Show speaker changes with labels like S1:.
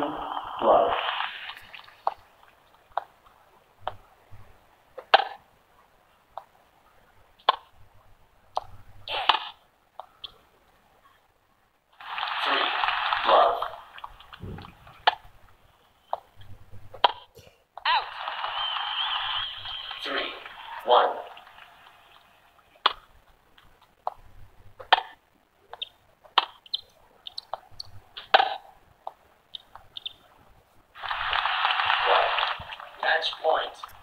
S1: to right. three, one. next point.